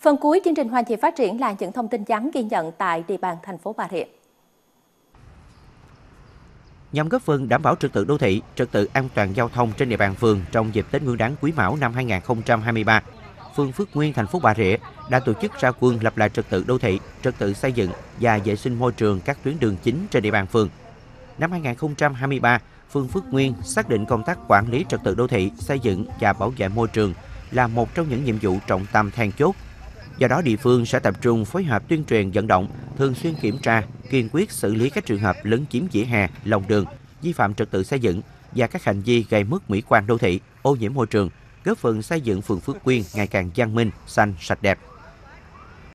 Phần cuối chương trình Hoàn Chị Phát triển là những thông tin ngắn ghi nhận tại địa bàn thành phố Bà Rịa. Nhằm góp phần đảm bảo trật tự đô thị, trật tự an toàn giao thông trên địa bàn phường trong dịp Tết Nguyên đán Quý Mão năm 2023, phường Phước Nguyên, thành phố Bà Rịa đã tổ chức ra quân lập lại trật tự đô thị, trật tự xây dựng và vệ sinh môi trường các tuyến đường chính trên địa bàn phường. Năm 2023, phường Phước Nguyên xác định công tác quản lý trật tự đô thị, xây dựng và bảo vệ môi trường là một trong những nhiệm vụ trọng tâm then chốt. Do đó, địa phương sẽ tập trung phối hợp tuyên truyền vận động, thường xuyên kiểm tra, kiên quyết xử lý các trường hợp lấn chiếm vỉa hè, lòng đường, vi phạm trật tự xây dựng và các hành vi gây mất mỹ quan đô thị, ô nhiễm môi trường, góp phần xây dựng phường Phước Quyên ngày càng văn minh, xanh, sạch đẹp.